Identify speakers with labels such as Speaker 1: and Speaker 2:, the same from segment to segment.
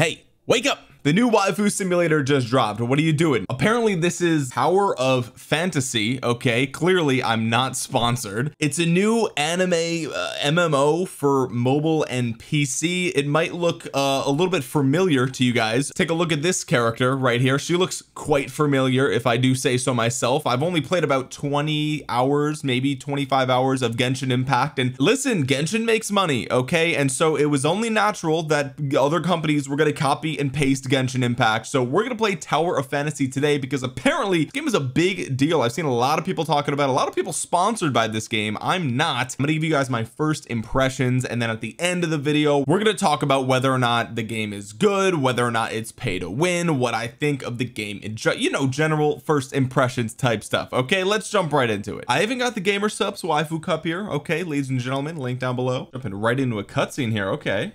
Speaker 1: Hey, wake up the new waifu simulator just dropped. What are you doing? Apparently this is Tower of Fantasy. Okay clearly I'm not sponsored. It's a new anime uh, MMO for mobile and PC it might look uh, a little bit familiar to you guys. Take a look at this character right here. She looks quite familiar if I do say so myself. I've only played about 20 hours maybe 25 hours of Genshin Impact. And listen Genshin makes money okay? And so it was only natural that other companies were going to copy and paste Genshin Impact. So we're gonna play Tower of Fantasy today because apparently game is a big deal. I've seen a lot of people talking about a lot of people sponsored by this game. I'm not. I'm gonna give you guys my first impressions and then at the end of the video we're gonna talk about whether or not the game is good whether or not it's pay to win what I think of the game in you know general first impressions type stuff okay? Let's jump right into it. I even got the gamer subs waifu cup here okay ladies and gentlemen link down below. Jumping right into a cutscene here okay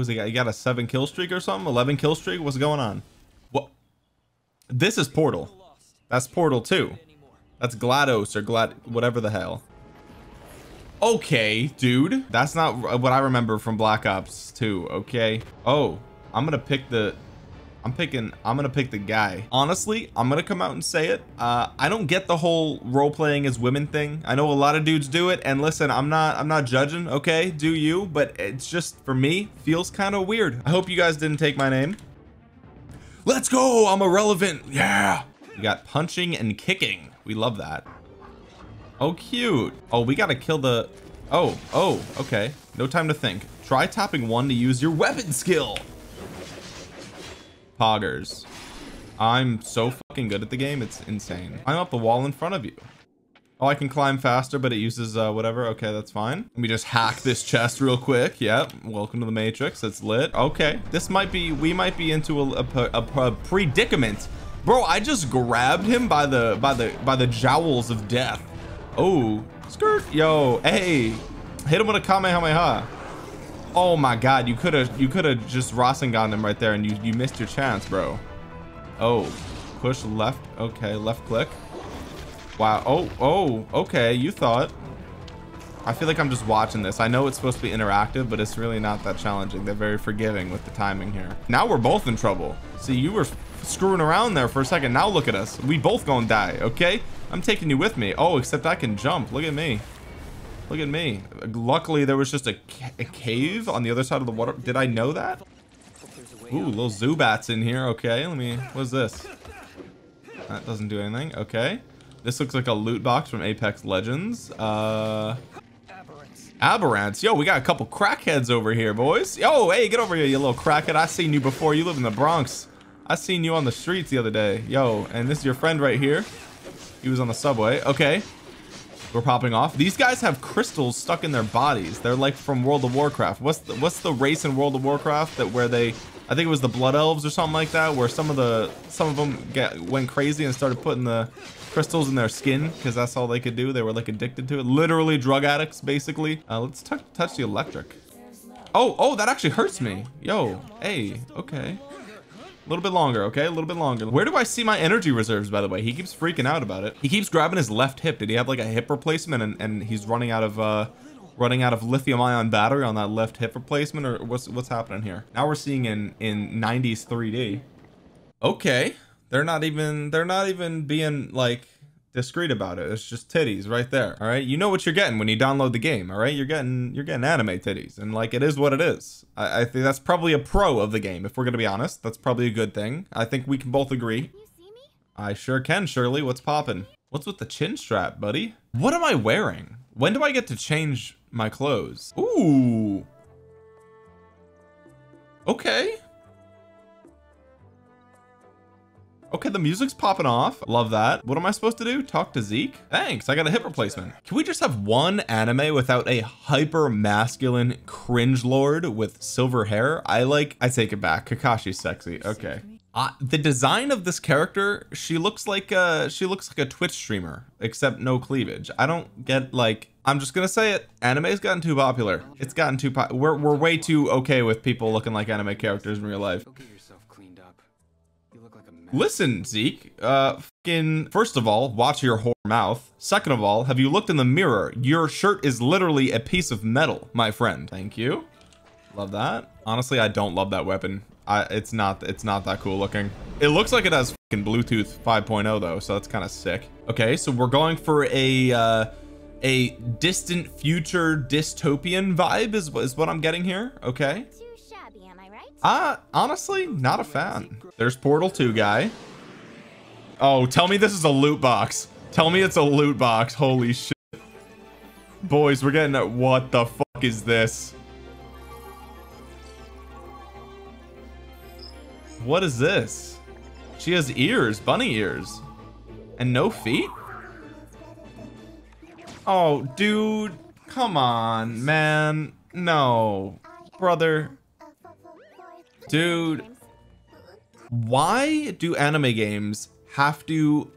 Speaker 1: was he got you got a seven kill streak or something? 11 kill streak? What's going on? What? This is portal. That's portal 2 that's glados or glad whatever the hell. Okay dude. That's not what I remember from Black Ops 2 okay? Oh I'm gonna pick the I'm picking I'm gonna pick the guy. Honestly I'm gonna come out and say it. Uh I don't get the whole role playing as women thing. I know a lot of dudes do it and listen I'm not I'm not judging okay? Do you? But it's just for me feels kind of weird. I hope you guys didn't take my name. Let's go! I'm irrelevant! Yeah! We got punching and kicking. We love that. Oh cute. Oh we gotta kill the oh oh okay. No time to think. Try tapping one to use your weapon skill poggers. I'm so fucking good at the game it's insane. I'm up the wall in front of you. Oh I can climb faster but it uses uh, whatever. Okay that's fine. Let me just hack this chest real quick. Yep welcome to the matrix it's lit. Okay this might be we might be into a, a, a, a predicament. Bro I just grabbed him by the by the by the jowls of death. Oh skirt yo hey. Hit him with a kamehameha oh my god you could have you could have just Rasengan him right there and you you missed your chance bro. Oh push left okay left click. Wow oh oh okay you thought. I feel like I'm just watching this. I know it's supposed to be interactive but it's really not that challenging. They're very forgiving with the timing here. Now we're both in trouble. See you were screwing around there for a second. Now look at us. We both gonna die okay? I'm taking you with me. Oh except I can jump. Look at me look at me. Luckily there was just a, ca a, cave on the other side of the water. Did I know that? Ooh, little Zubats in here. Okay let me what's this? That doesn't do anything. Okay. This looks like a loot box from Apex Legends. Uh Aberrants. Yo we got a couple crackheads over here boys. Yo hey get over here you little crackhead. I seen you before. You live in the Bronx. I seen you on the streets the other day. Yo and this is your friend right here. He was on the subway. Okay we're popping off. These guys have crystals stuck in their bodies. They're like from World of Warcraft. What's the what's the race in World of Warcraft that where they I think it was the blood elves or something like that where some of the some of them get went crazy and started putting the crystals in their skin because that's all they could do. They were like addicted to it. Literally drug addicts basically. Uh, let's touch the electric. Oh oh that actually hurts me. Yo hey okay little bit longer okay? A little bit longer. Where do I see my energy reserves by the way? He keeps freaking out about it. He keeps grabbing his left hip. Did he have like a hip replacement and, and he's running out of uh running out of lithium ion battery on that left hip replacement or what's what's happening here? Now we're seeing in in 90s 3d okay. They're not even they're not even being like discreet about it. It's just titties right there all right? You know what you're getting when you download the game all right? You're getting you're getting anime titties and like it is what it is. I, I think that's probably a pro of the game if we're gonna be honest. That's probably a good thing. I think we can both agree. I sure can Shirley. What's popping what's with the chin strap buddy? What am I wearing? When do I get to change my clothes? Ooh. Okay okay the music's popping off. Love that. What am I supposed to do? Talk to Zeke? Thanks I got a hip replacement. Can we just have one anime without a hyper masculine cringe lord with silver hair? I like I take it back. Kakashi's sexy. Okay. Uh, the design of this character she looks like she looks like a Twitch streamer except no cleavage. I don't get like I'm just gonna say it. Anime's gotten too popular. It's gotten too po we're, we're way too okay with people looking like anime characters in real life Listen, Zeke, uh, fucking, first of all, watch your whore mouth. Second of all, have you looked in the mirror? Your shirt is literally a piece of metal, my friend. Thank you. Love that. Honestly, I don't love that weapon. I, it's not, it's not that cool looking. It looks like it has fucking Bluetooth 5.0 though, so that's kind of sick. Okay, so we're going for a, uh, a distant future dystopian vibe is, is what I'm getting here. Okay. Uh, honestly, not a fan. There's Portal 2 guy. Oh, tell me this is a loot box. Tell me it's a loot box. Holy shit. Boys, we're getting at what the fuck is this? What is this? She has ears, bunny ears. And no feet? Oh, dude. Come on, man. No. Brother. Dude. Why do anime games have to...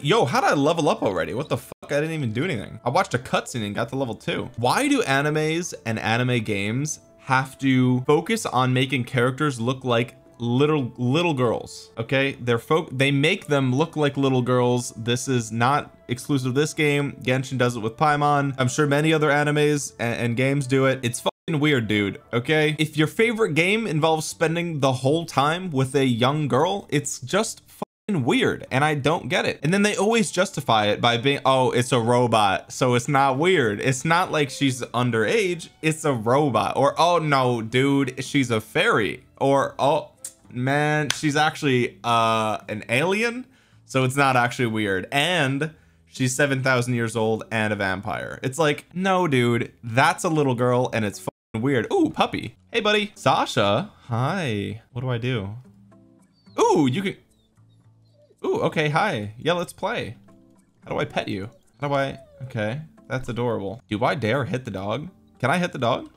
Speaker 1: Yo, how did I level up already? What the fuck? I didn't even do anything. I watched a cutscene and got to level 2. Why do animes and anime games have to focus on making characters look like little little girls okay they're folk they make them look like little girls this is not exclusive to this game genshin does it with paimon i'm sure many other animes and, and games do it it's weird dude okay? If your favorite game involves spending the whole time with a young girl it's just weird and I don't get it. And then they always justify it by being oh it's a robot so it's not weird. It's not like she's underage it's a robot. Or oh no dude she's a fairy. Or oh man she's actually uh an alien? So it's not actually weird. And she's 7,000 years old and a vampire. It's like no dude that's a little girl and it's weird Ooh, puppy hey buddy Sasha hi what do I do Ooh, you can Ooh, okay, hi. Yeah, let's play. How do I pet you? How do I... Okay, that's adorable. Do I dare hit the dog? Can I hit the dog?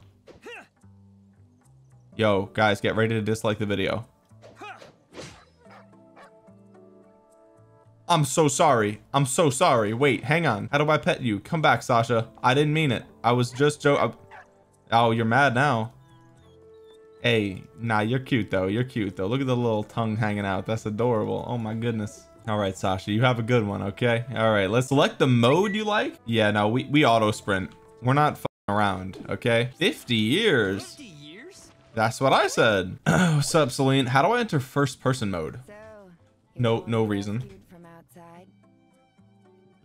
Speaker 1: Yo, guys, get ready to dislike the video. I'm so sorry. I'm so sorry. Wait, hang on. How do I pet you? Come back, Sasha. I didn't mean it. I was just joking. Oh, you're mad now. Hey, nah, you're cute though. You're cute though. Look at the little tongue hanging out. That's adorable. Oh my goodness. All right, Sasha, you have a good one, okay? All right, let's select the mode you like. Yeah, no, we, we auto sprint. We're not around, okay? 50 years. 50 years? That's what I said. What's up, Celine? How do I enter first person mode? So, no, no reason.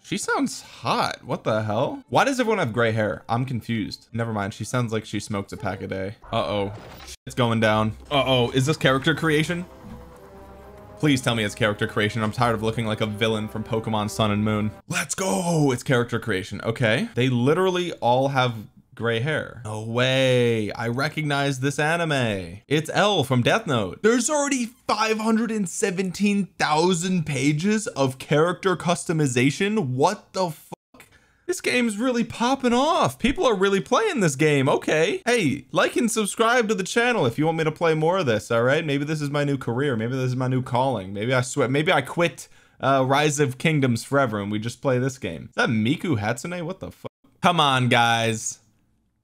Speaker 1: She sounds hot. What the hell? Why does everyone have gray hair? I'm confused. Never mind. She sounds like she smokes a pack a day. Uh-oh. It's going down. Uh-oh. Is this character creation? Please tell me it's character creation. I'm tired of looking like a villain from Pokemon Sun and Moon. Let's go. It's character creation. Okay. They literally all have gray hair. No way. I recognize this anime. It's L from Death Note. There's already 517,000 pages of character customization. What the? This game's really popping off. People are really playing this game. Okay. Hey, like and subscribe to the channel if you want me to play more of this. All right. Maybe this is my new career. Maybe this is my new calling. Maybe I swear. Maybe I quit uh, Rise of Kingdoms forever and we just play this game. Is that Miku Hatsune? What the fuck? Come on, guys.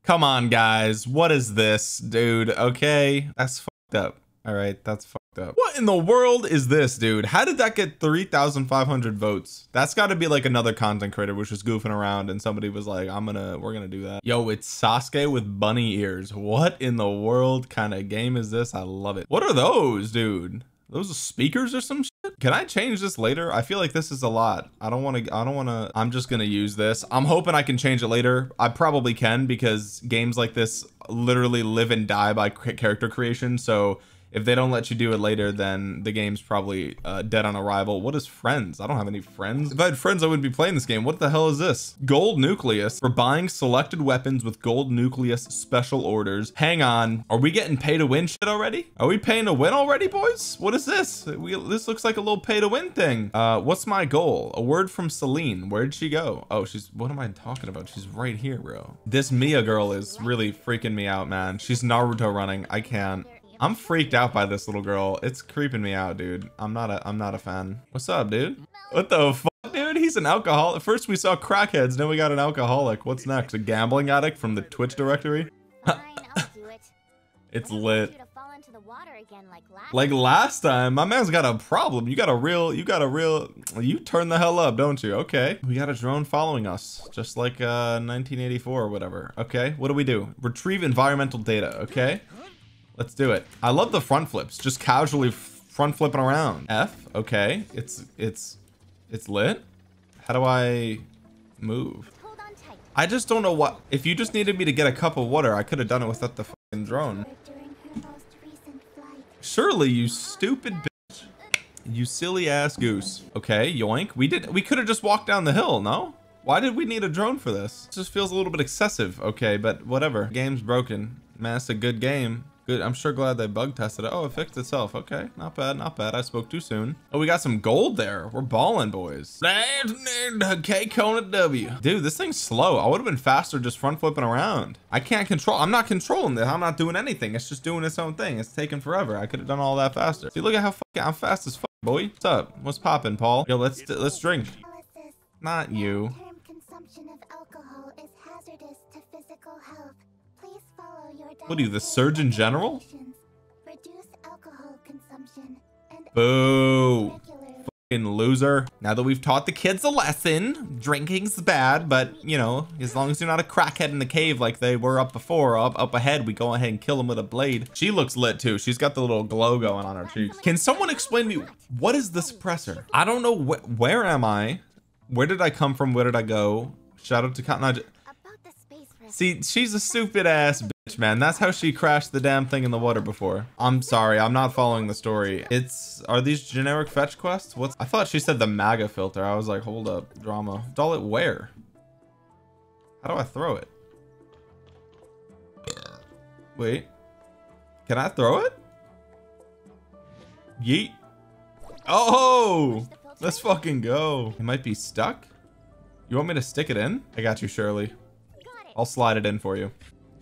Speaker 1: Come on, guys. What is this, dude? Okay, that's fucked up. All right, that's fucked up. What in the world is this, dude? How did that get 3,500 votes? That's got to be like another content creator which was goofing around and somebody was like, I'm gonna, we're gonna do that. Yo, it's Sasuke with bunny ears. What in the world kind of game is this? I love it. What are those, dude? Those are speakers or some shit? Can I change this later? I feel like this is a lot. I don't want to, I don't want to, I'm just going to use this. I'm hoping I can change it later. I probably can because games like this literally live and die by character creation. So if they don't let you do it later then the game's probably uh, dead on arrival. What is friends? I don't have any friends. If I had friends I wouldn't be playing this game. What the hell is this? Gold nucleus. For buying selected weapons with gold nucleus special orders. Hang on. Are we getting pay to win shit already? Are we paying to win already boys? What is this? We this looks like a little pay to win thing. Uh what's my goal? A word from Celine. Where'd she go? Oh she's what am I talking about? She's right here bro. This Mia girl is really freaking me out man. She's Naruto running. I can't I'm freaked out by this little girl. It's creeping me out, dude. I'm not a I'm not a fan. What's up, dude? What the fuck, dude? He's an alcoholic. First we saw crackheads, now we got an alcoholic. What's next? A gambling addict from the Twitch directory? It's lit.
Speaker 2: want you to fall into the water again like last
Speaker 1: Like last time, my man's got a problem. You got a real, you got a real, you turn the hell up, don't you? Okay. We got a drone following us, just like uh, 1984 or whatever. Okay, what do we do? Retrieve environmental data, okay? Let's do it. I love the front flips, just casually front flipping around. F, okay. It's, it's, it's lit. How do I move?
Speaker 2: Hold on tight.
Speaker 1: I just don't know what, if you just needed me to get a cup of water, I could have done it without the fucking drone.
Speaker 2: During her most recent flight.
Speaker 1: Shirley, you stupid bitch. You silly ass goose. Okay, yoink. We did we could have just walked down the hill, no? Why did we need a drone for this? It just feels a little bit excessive. Okay, but whatever. Game's broken. Man, it's a good game. Good. I'm sure glad they bug tested it. Oh, it fixed itself. Okay, not bad, not bad. I spoke too soon. Oh, we got some gold there. We're balling, boys. K Kona W. Dude, this thing's slow. I would have been faster just front flipping around. I can't control. I'm not controlling this. I'm not doing anything. It's just doing its own thing. It's taking forever. I could have done all that faster. See, look at how fucking I'm fast as fuck, boy. What's up? What's popping, Paul? Yo, let's let's drink. Not you. What are you, the Surgeon General?
Speaker 2: recommendations. Reduce alcohol consumption and
Speaker 1: Boo. Fucking loser. Now that we've taught the kids a lesson, drinking's bad, but you know, as long as you're not a crackhead in the cave like they were up before, up up ahead, we go ahead and kill them with a blade. She looks lit too. She's got the little glow going on her cheeks. Can someone explain to me what is the suppressor? I don't know wh where am I? Where did I come from? Where did I go? Shout out to Cotton Eye.
Speaker 2: about the space rift.
Speaker 1: See, she's a stupid ass bitch, man. That's how she crashed the damn thing in the water before. I'm sorry, I'm not following the story. It's are these generic fetch quests? What's I thought she said the MAGA filter. I was like, hold up, drama. Doll it where? How do I throw it? Wait. Can I throw it? Yeet. Oh! Let's fucking go. It might be stuck. You want me to stick it in? I got you, Shirley. I'll slide it in for you.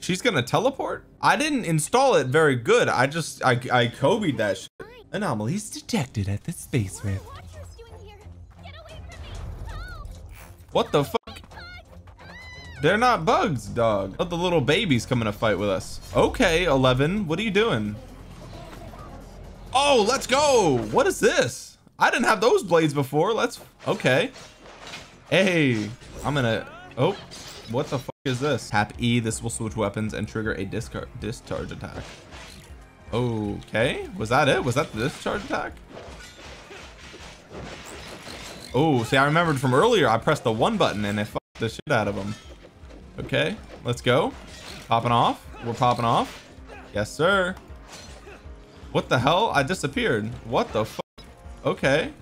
Speaker 1: She's gonna teleport? I didn't install it very good. I just, I, I Kobe'd that shit. Anomalies detected at the space rift.
Speaker 2: What are you doing here? Get away from me. No.
Speaker 1: What the fuck? They're not bugs, dog. Let the little babies come in a fight with us. Okay, 11, what are you doing? Oh, let's go. What is this? I didn't have those blades before. Let's, okay. Hey, I'm gonna, oh, what the fuck is this? Tap E, this will switch weapons and trigger a discard discharge attack. Okay, was that it? Was that the discharge attack? Oh, see, I remembered from earlier, I pressed the one button and it fucked the shit out of him. Okay, let's go. Popping off. We're popping off. Yes, sir. What the hell? I disappeared. What the fuck? Okay.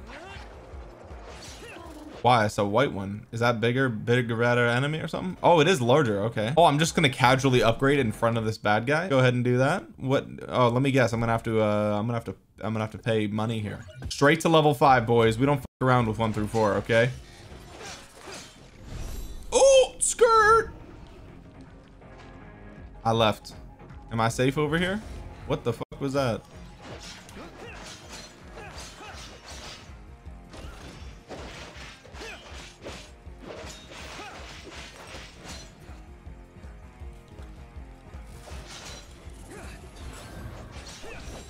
Speaker 1: Why? It's a white one. Is that bigger, bigger, better enemy or something? Oh, it is larger. Okay. Oh, I'm just gonna casually upgrade in front of this bad guy. Go ahead and do that. What? Oh, let me guess. I'm gonna have to. Uh, I'm gonna have to. I'm gonna have to pay money here. Straight to level five, boys. We don't fuck around with one through four. Okay. Oh, skirt. I left. Am I safe over here? What the fuck was that?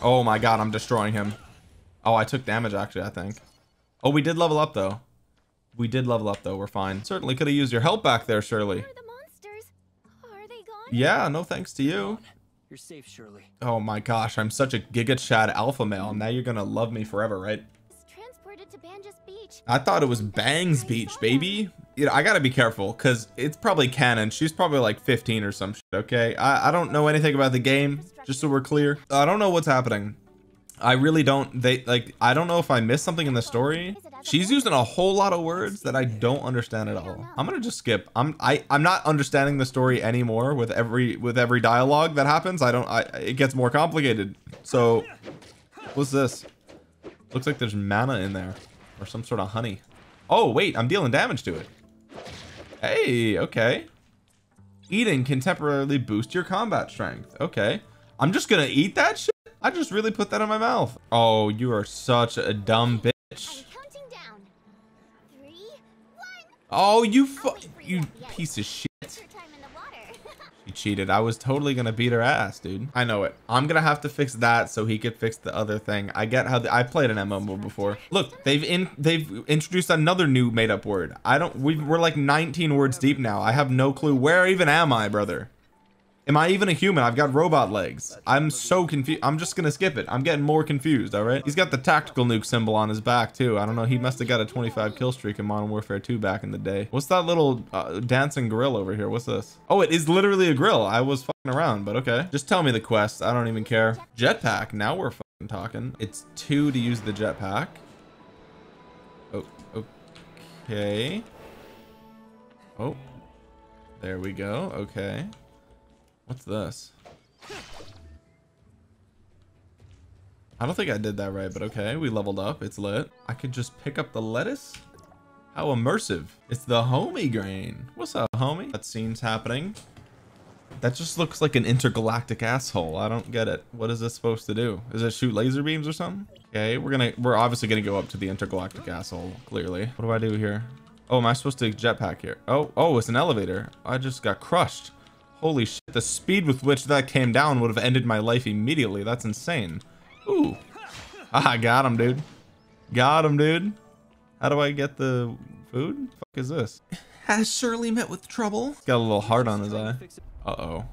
Speaker 1: Oh my god, I'm destroying him. Oh, I took damage actually, I think. Oh, we did level up though. We did level up though, we're fine. Certainly could have used your help back there, Shirley.
Speaker 2: Where are the monsters? Are they gone?
Speaker 1: Yeah, no thanks to you.
Speaker 3: You're safe, Shirley.
Speaker 1: Oh my gosh, I'm such a Giga Chad alpha male. Now you're gonna love me forever, right?
Speaker 2: To Banges Beach.
Speaker 1: I thought it was Bangs Beach, baby. You know, I gotta be careful because it's probably canon. She's probably like 15 or some shit, okay? I, I don't know anything about the game, just so we're clear. I don't know what's happening. I really don't. They like, I don't know if I missed something in the story. She's using a whole lot of words that I don't understand at all. I'm gonna just skip. I'm I I'm not understanding the story anymore with every with every dialogue that happens. I don't. I it gets more complicated. So, what's this? Looks like there's mana in there or some sort of honey. Oh, wait, I'm dealing damage to it. Hey, okay. Eating can temporarily boost your combat strength. Okay. I'm just gonna eat that shit? I just really put that in my mouth. Oh, you are such a dumb bitch.
Speaker 2: I'm counting down. Three, one.
Speaker 1: Oh, you you piece of shit.
Speaker 2: Your time in the water.
Speaker 1: You cheated. I was totally gonna beat her ass, dude. I know it. I'm gonna have to fix that so he could fix the other thing. I get how the, I played an MMO before. Look, they've in they've introduced another new made up word. I don't. We, we're like 19 words deep now. I have no clue. Where even am I, brother? Am I even a human? I've got robot legs. I'm so confused. I'm just gonna skip it. I'm getting more confused. All right. He's got the tactical nuke symbol on his back too. I don't know. He must have got a 25 kill streak in Modern Warfare 2 back in the day. What's that little uh, dancing grill over here? What's this? Oh, it is literally a grill. I was fucking around, but okay. Just tell me the quest. I don't even care. Jetpack. Now we're fucking talking. It's two to use the jetpack. Oh, okay. Oh, there we go. Okay. What's this? I don't think I did that right, but okay. We leveled up. It's lit. I could just pick up the lettuce? How immersive. It's the homie grain. What's up, homie? That scene's happening. That just looks like an intergalactic asshole. I don't get it. What is this supposed to do? Is it shoot laser beams or something? Okay, we're gonna, we're obviously gonna go up to the intergalactic asshole, clearly. What do I do here? Oh, am I supposed to jetpack here? Oh, oh, it's an elevator. I just got crushed. Holy shit, the speed with which that came down would have ended my life immediately. That's insane. Ooh. Ah, got him, dude. Got him, dude. How do I get the food? fuck is this? Has Shirley met with trouble? Got a little heart on his eye. Uh-oh.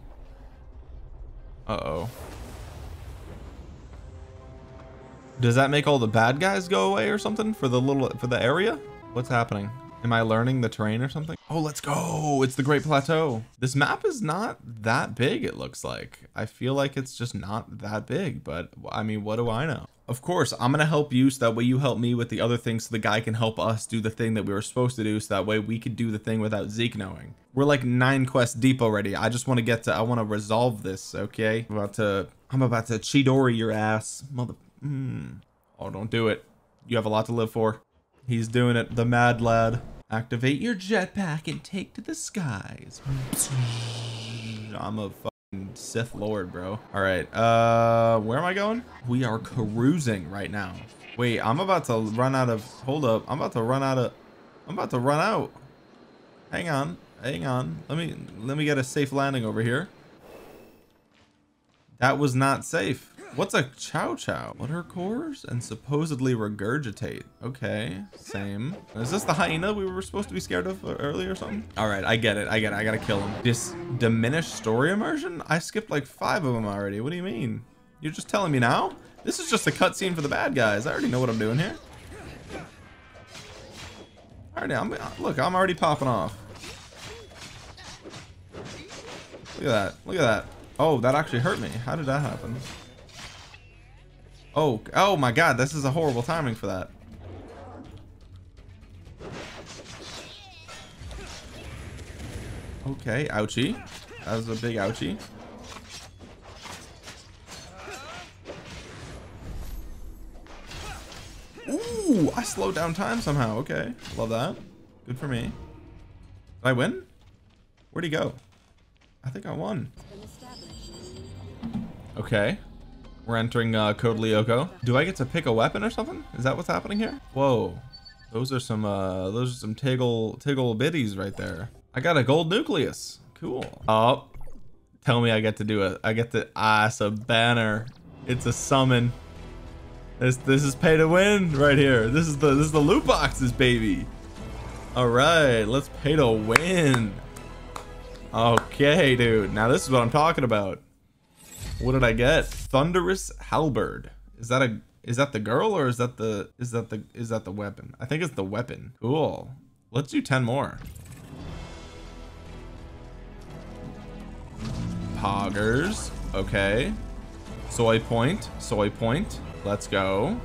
Speaker 1: Uh-oh. Does that make all the bad guys go away or something for the little for the area? What's happening? Am I learning the terrain or something? Oh, let's go. It's the Great Plateau. This map is not that big, it looks like. I feel like it's just not that big, but I mean, what do I know? Of course, I'm going to help you so that way you help me with the other things so the guy can help us do the thing that we were supposed to do so that way we could do the thing without Zeke knowing. We're like nine quests deep already. I just want to get to, I want to resolve this, okay? I'm about to, I'm about to Chidori your ass. Mother, mm. Oh, don't do it. You have a lot to live for. He's doing it, the mad lad. Activate your jetpack and take to the skies. I'm a fucking Sith Lord, bro. All right, uh, where am I going? We are cruising right now. Wait, I'm about to run out of, hold up. I'm about to run out of, I'm about to run out. Hang on, hang on. Let me, let me get a safe landing over here. That was not safe. What's a chow chow? What are cores? And supposedly regurgitate. Okay, same. Is this the hyena we were supposed to be scared of uh, earlier or something? All right, I get it. I get it. I gotta kill him. This diminished story immersion? I skipped like five of them already. What do you mean? You're just telling me now? This is just a cutscene for the bad guys. I already know what I'm doing here. Alright, I'm, uh, look, I'm already popping off. Look at that. Look at that. Oh, that actually hurt me. How did that happen? Oh, oh my god, this is a horrible timing for that. Okay, ouchie. That was a big ouchie. Ooh, I slowed down time somehow. Okay, love that. Good for me. Did I win? Where'd he go? I think I won. Okay. We're entering uh, Code Lyoko. Do I get to pick a weapon or something? Is that what's happening here? Whoa. Those are some, uh, those are some tiggle, tiggle bitties right there. I got a gold nucleus. Cool. Oh, tell me I get to do it. I get to, ah, it's a banner. It's a summon. This, this is pay to win right here. This is the, this is the loot boxes, baby. All right, let's pay to win. Okay, dude. Now this is what I'm talking about. What did I get? Thunderous Halberd. Is that a is that the girl or is that the is that the is that the weapon? I think it's the weapon. Cool. Let's do 10 more. Poggers. Okay. Soy point. Soy point. Let's go.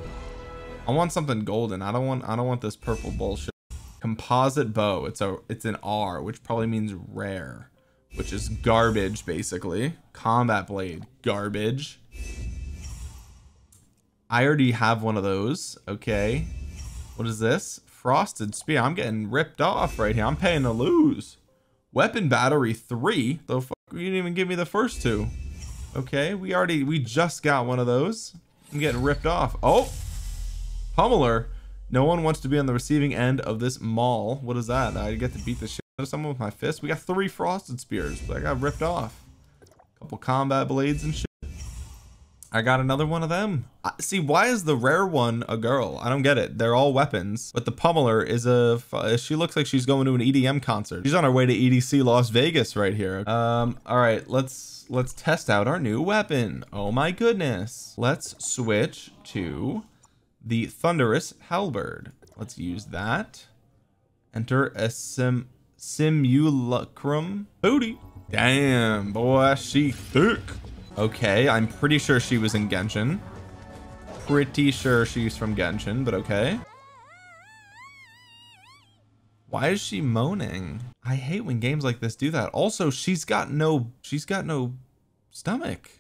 Speaker 1: I want something golden. I don't want I don't want this purple bullshit. Composite bow. It's a it's an R, which probably means rare which is garbage basically. Combat blade, garbage. I already have one of those. Okay. What is this? Frosted spear. I'm getting ripped off right here. I'm paying to lose. Weapon battery three. The fuck? You didn't even give me the first two. Okay, we already, we just got one of those. I'm getting ripped off. Oh, pummeler. No one wants to be on the receiving end of this maul. What is that? I get to beat the shit someone with my fist. We got three frosted spears, but I got ripped off. A couple combat blades and shit. I got another one of them. I- See, why is the rare one a girl? I don't get it. They're all weapons, but the pummeler is a. f- She looks like she's going to an EDM concert. She's on her way to EDC Las Vegas right here. Um. All right. Let's let's test out our new weapon. Oh my goodness. Let's switch to the Thunderous Halberd. Let's use that. Enter a sim simulacrum booty. Damn, boy, she thick. Okay, I'm pretty sure she was in Genshin. Pretty sure she's from Genshin, but okay. Why is she moaning? I hate when games like this do that. Also, she's got no she's got no stomach.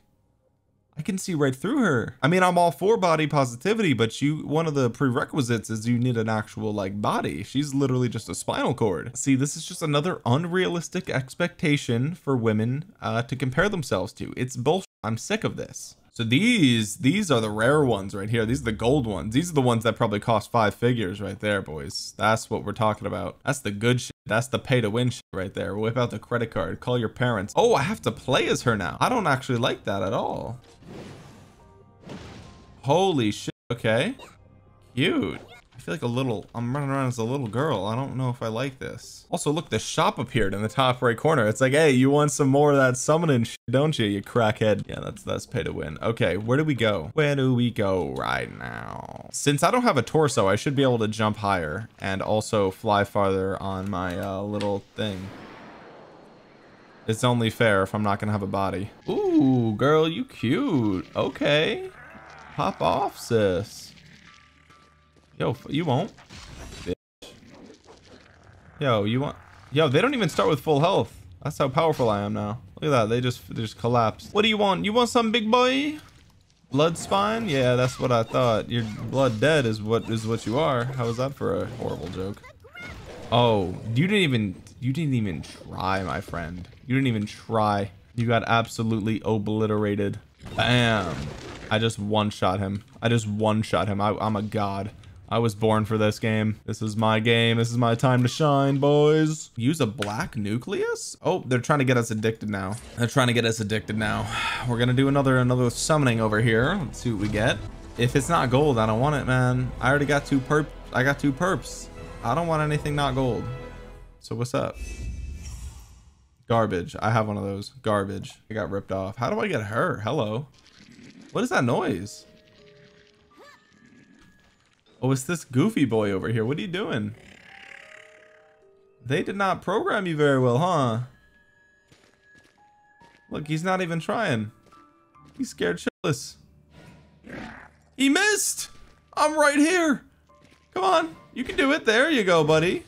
Speaker 1: I can see right through her. I mean, I'm all for body positivity, but you one of the prerequisites is you need an actual like body. She's literally just a spinal cord. See, this is just another unrealistic expectation for women uh, to compare themselves to. It's bullshit. I'm sick of this. So these these are the rare ones right here. These are the gold ones. These are the ones that probably cost five figures right there, boys. That's what we're talking about. That's the good. That's the pay to win shit right there. Whip out the credit card. Call your parents. Oh, I have to play as her now. I don't actually like that at all. Holy shit. Okay. Cute. I feel like a little, I'm running around as a little girl. I don't know if I like this. Also, look, the shop appeared in the top right corner. It's like, hey, you want some more of that summoning shit, don't you, you crackhead? Yeah, that's that's pay to win. Okay, where do we go? Where do we go right now? Since I don't have a torso, I should be able to jump higher and also fly farther on my uh, little thing. It's only fair if I'm not gonna have a body. Ooh, girl, you cute. Okay. Pop off, sis. Yo, you won't. Yo, you want? Yo, they don't even start with full health. That's how powerful I am now. Look at that. They just they just collapsed. What do you want? You want some big boy? Blood spine? Yeah, that's what I thought. Your blood dead is what is what you are. How was that for a horrible joke? Oh, you didn't even you didn't even try, my friend. You didn't even try. You got absolutely obliterated. Bam. I just one-shot him. I just one-shot him. I, I'm a god. I was born for this game. This is my game. This is my time to shine, boys. Use a black nucleus? Oh, they're trying to get us addicted now. They're trying to get us addicted now. We're gonna do another another summoning over here. Let's see what we get. If it's not gold, I don't want it, man. I already got two perp. I got two perps. I don't want anything not gold. So what's up? Garbage. I have one of those. Garbage. I got ripped off. How do I get her? Hello. What is that noise? Oh, it's this goofy boy over here. What are you doing? They did not program you very well, huh? Look, he's not even trying. He's scared shitless. He missed! I'm right here! Come on, you can do it. There you go, buddy.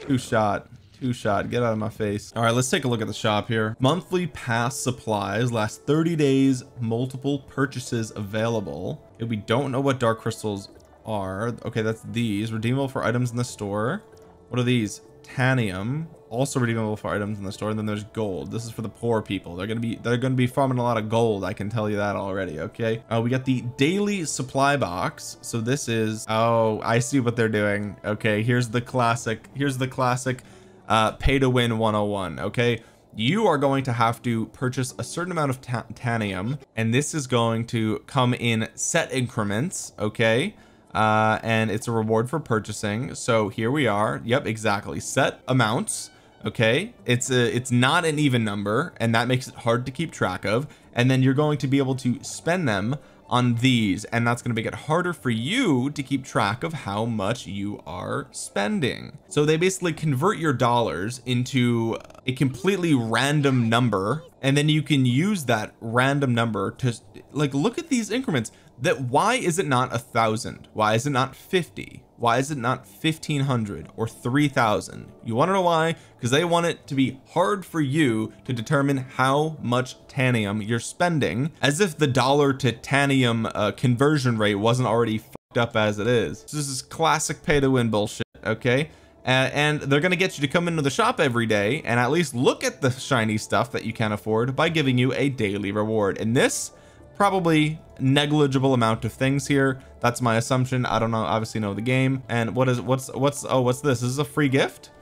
Speaker 1: Two shot. Two shot. Get out of my face. All right, let's take a look at the shop here. Monthly pass supplies last 30 days. Multiple purchases available. Okay, we don't know what dark crystals are. Okay, that's these. Redeemable for items in the store. What are these? Tanium. Also redeemable for items in the store. And then there's gold. This is for the poor people. They're gonna be they're gonna be farming a lot of gold. I can tell you that already. Okay. Uh, we got the daily supply box. So this is oh I see what they're doing. Okay. Here's the classic. Here's the classic uh, pay to win 101. Okay. You are going to have to purchase a certain amount of ta tanium, and this is going to come in set increments. Okay uh, and it's a reward for purchasing. So here we are. Yep, exactly. Set amounts. Okay, it's a it's not an even number, and that makes it hard to keep track of. And then you're going to be able to spend them on these, and that's going to make it harder for you to keep track of how much you are spending. So they basically convert your dollars into a completely random number, and then you can use that random number to like look at these increments that why is it not a thousand? Why is it not 50 why is it not 1500 or 3000 you want to know why? Because they want it to be hard for you to determine how much tanium you're spending as if the dollar to tanium uh, conversion rate wasn't already fucked up as it is. This is classic pay to win bullshit okay? Uh, and they're going to get you to come into the shop every day and at least look at the shiny stuff that you can afford by giving you a daily reward. And this probably negligible amount of things here. That's my assumption. I don't know obviously know the game. And what is what's what's oh what's this? This is a free gift?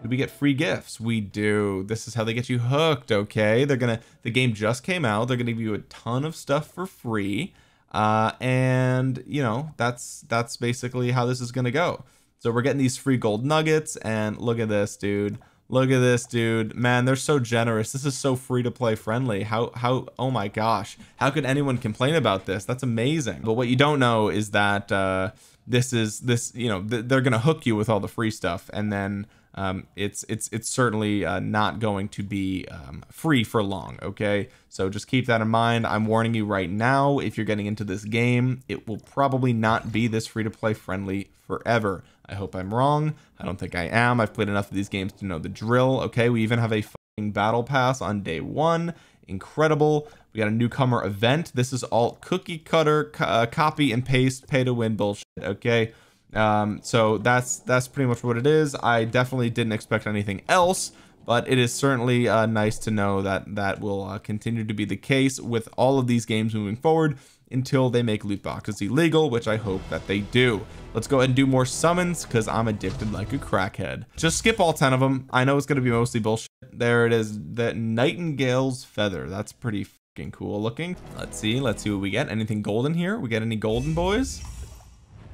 Speaker 1: Do we get free gifts? We do. This is how they get you hooked okay? They're gonna the game just came out. They're gonna give you a ton of stuff for free. Uh and you know that's that's basically how this is gonna go. So we're getting these free gold nuggets and look at this dude look at this dude. Man they're so generous. This is so free to play friendly. How how oh my gosh. How could anyone complain about this? That's amazing. But what you don't know is that uh this is this you know th they're gonna hook you with all the free stuff. And then um, it's it's it's certainly uh, not going to be um, free for long okay? So just keep that in mind. I'm warning you right now if you're getting into this game it will probably not be this free to play friendly forever I hope I'm wrong. I don't think I am. I've played enough of these games to know the drill. Okay we even have a battle pass on day one. Incredible. We got a newcomer event. This is all cookie cutter uh, copy and paste pay to win bullshit okay? Um so that's that's pretty much what it is. I definitely didn't expect anything else but it is certainly uh, nice to know that that will uh, continue to be the case with all of these games moving forward until they make loot boxes illegal which I hope that they do. Let's go ahead and do more summons because I'm addicted like a crackhead. Just skip all 10 of them I know it's going to be mostly bullshit. There it is that nightingale's feather. That's pretty cool looking. Let's see let's see what we get. Anything golden here? We get any golden boys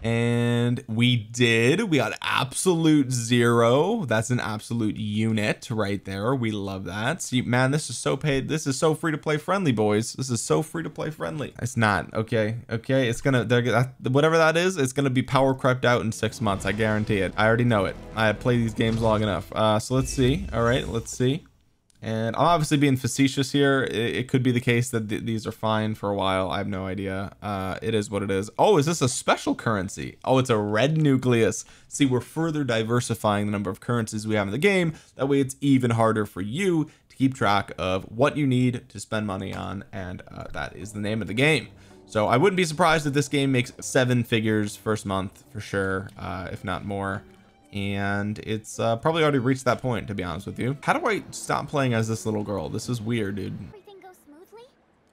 Speaker 1: and we did. We got absolute zero. That's an absolute unit right there. We love that. See man this is so paid. This is so free to play friendly boys. This is so free to play friendly. It's not. Okay. Okay. It's gonna whatever that is it's gonna be power crept out in six months. I guarantee it. I already know it. I play these games long enough. Uh so let's see. All right. Let's see and I'm obviously being facetious here. It, it could be the case that th these are fine for a while. I have no idea. Uh it is what it is. Oh is this a special currency? Oh it's a red nucleus. See we're further diversifying the number of currencies we have in the game. That way it's even harder for you to keep track of what you need to spend money on and uh, that is the name of the game. So I wouldn't be surprised if this game makes seven figures first month for sure uh if not more and it's uh, probably already reached that point to be honest with you. How do I stop playing as this little girl? This is weird dude.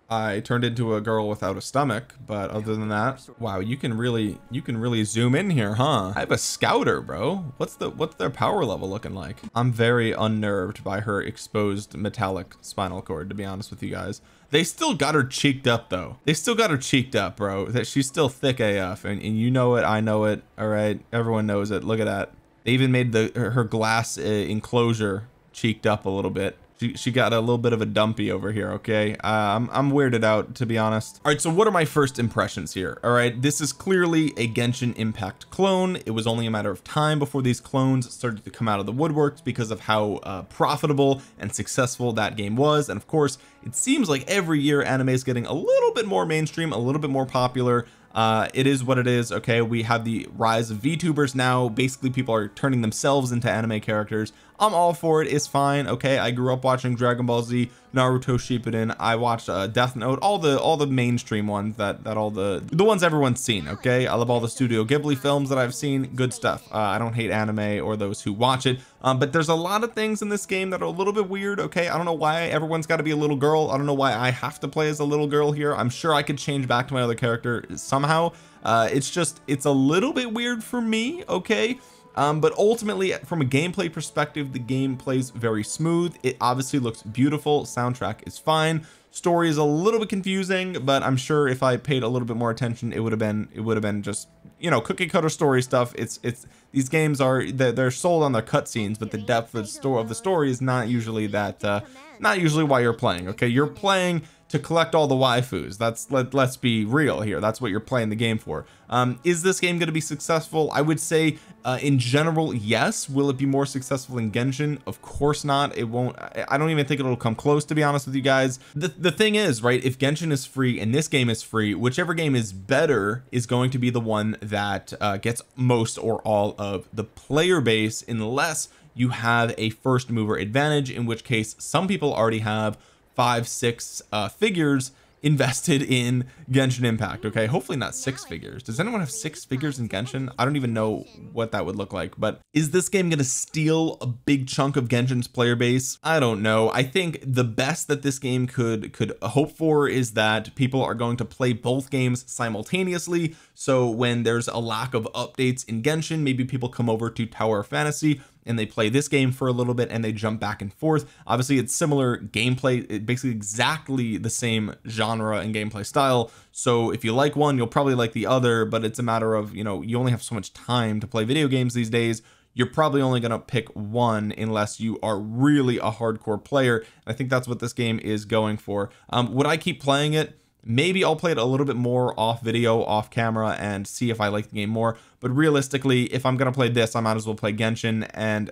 Speaker 1: I turned into a girl without a stomach but other than that wow you can really you can really zoom in here huh? I have a scouter bro. What's the what's their power level looking like? I'm very unnerved by her exposed metallic spinal cord to be honest with you guys. They still got her cheeked up though. They still got her cheeked up bro. That she's still thick AF and, and you know it I know it all right? Everyone knows it. Look at that they even made the her glass uh, enclosure cheeked up a little bit. She, she got a little bit of a dumpy over here okay? Uh, I'm, I'm weirded out to be honest. All right so what are my first impressions here? All right this is clearly a Genshin Impact clone. It was only a matter of time before these clones started to come out of the woodworks because of how uh, profitable and successful that game was. And of course it seems like every year anime is getting a little bit more mainstream a little bit more popular uh it is what it is okay? We have the rise of VTubers now. Basically people are turning themselves into anime characters I'm all for it. It's fine. Okay I grew up watching Dragon Ball Z Naruto Shippuden. I watched uh, Death Note all the all the mainstream ones that that all the the ones everyone's seen okay? I love all the Studio Ghibli films that I've seen. Good stuff. Uh, I don't hate anime or those who watch it. Um, but there's a lot of things in this game that are a little bit weird okay? I don't know why everyone's got to be a little girl. I don't know why I have to play as a little girl here. I'm sure I could change back to my other character somehow. Uh, it's just it's a little bit weird for me okay um, but ultimately from a gameplay perspective the game plays very smooth. It obviously looks beautiful. Soundtrack is fine. Story is a little bit confusing but I'm sure if I paid a little bit more attention it would have been it would have been just you know cookie cutter story stuff. It's it's these games are they're, they're sold on their cutscenes but the depth of the story of the story is not usually that uh not usually why you're playing okay? You're playing to collect all the waifus. That's let, let's be real here. That's what you're playing the game for. Um is this game going to be successful? I would say uh, in general yes. Will it be more successful in Genshin? Of course not. It won't I don't even think it'll come close to be honest with you guys. The, the thing is right if Genshin is free and this game is free whichever game is better is going to be the one that uh, gets most or all of the player base unless you have a first mover advantage in which case some people already have five six uh figures invested in Genshin Impact okay? Hopefully not six figures. Does anyone have six figures in Genshin? I don't even know what that would look like but is this game to steal a big chunk of Genshin's player base? I don't know. I think the best that this game could could hope for is that people are going to play both games simultaneously. So when there's a lack of updates in Genshin maybe people come over to Tower Fantasy and they play this game for a little bit and they jump back and forth. Obviously it's similar gameplay it basically exactly the same genre and gameplay style. So if you like one you'll probably like the other but it's a matter of you know you only have so much time to play video games these days. You're probably only going to pick one unless you are really a hardcore player. And I think that's what this game is going for. Um would I keep playing it maybe I'll play it a little bit more off video off camera and see if I like the game more. But realistically if I'm gonna play this I might as well play Genshin and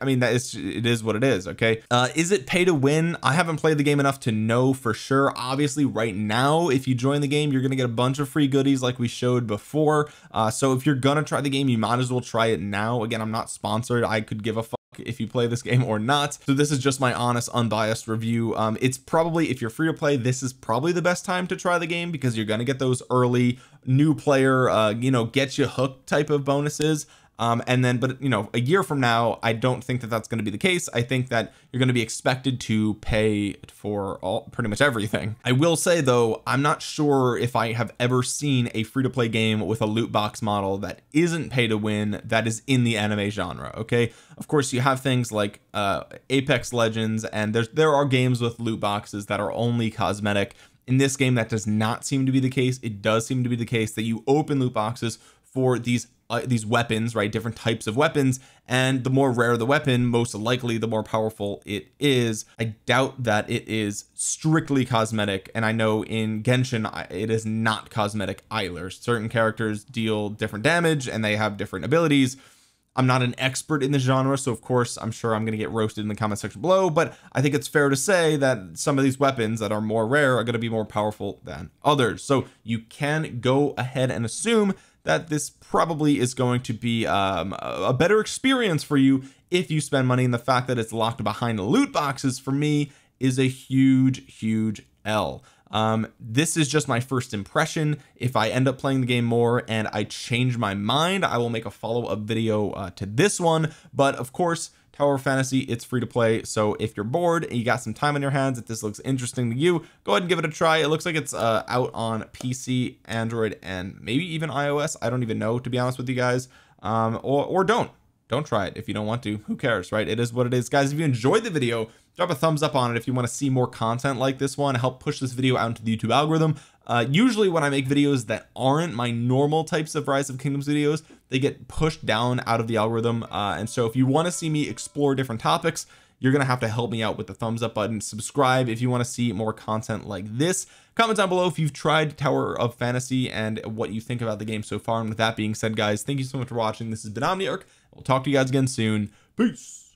Speaker 1: I mean that is it is what it is okay? Uh is it pay to win? I haven't played the game enough to know for sure. Obviously right now if you join the game you're gonna get a bunch of free goodies like we showed before. Uh so if you're gonna try the game you might as well try it now. Again I'm not sponsored. I could give a if you play this game or not. So this is just my honest unbiased review. Um it's probably if you're free to play this is probably the best time to try the game because you're going to get those early new player uh you know get you hooked type of bonuses um and then but you know a year from now I don't think that that's going to be the case. I think that you're going to be expected to pay for all pretty much everything. I will say though I'm not sure if I have ever seen a free-to-play game with a loot box model that isn't pay to win that is in the anime genre okay? Of course you have things like uh Apex Legends and there's there are games with loot boxes that are only cosmetic. In this game that does not seem to be the case. It does seem to be the case that you open loot boxes for these uh, these weapons right different types of weapons and the more rare the weapon most likely the more powerful it is. I doubt that it is strictly cosmetic and I know in Genshin it is not cosmetic either. Certain characters deal different damage and they have different abilities. I'm not an expert in the genre so of course I'm sure I'm going to get roasted in the comment section below but I think it's fair to say that some of these weapons that are more rare are going to be more powerful than others. So you can go ahead and assume that this probably is going to be um, a better experience for you if you spend money. And the fact that it's locked behind loot boxes for me is a huge huge L. Um this is just my first impression. If I end up playing the game more and I change my mind I will make a follow-up video uh, to this one. But of course Tower Fantasy it's free to play. So if you're bored and you got some time on your hands if this looks interesting to you go ahead and give it a try. It looks like it's uh, out on PC Android and maybe even iOS. I don't even know to be honest with you guys. Um or or don't. Don't try it if you don't want to. Who cares right? It is what it is. Guys if you enjoyed the video drop a thumbs up on it if you want to see more content like this one. Help push this video out into the YouTube algorithm. Uh, usually when I make videos that aren't my normal types of rise of kingdoms videos they get pushed down out of the algorithm uh, and so if you want to see me explore different topics you're gonna have to help me out with the thumbs up button. Subscribe if you want to see more content like this. Comment down below if you've tried Tower of Fantasy and what you think about the game so far. And with that being said guys thank you so much for watching. This has been Omniarch. We'll talk to you guys again soon. Peace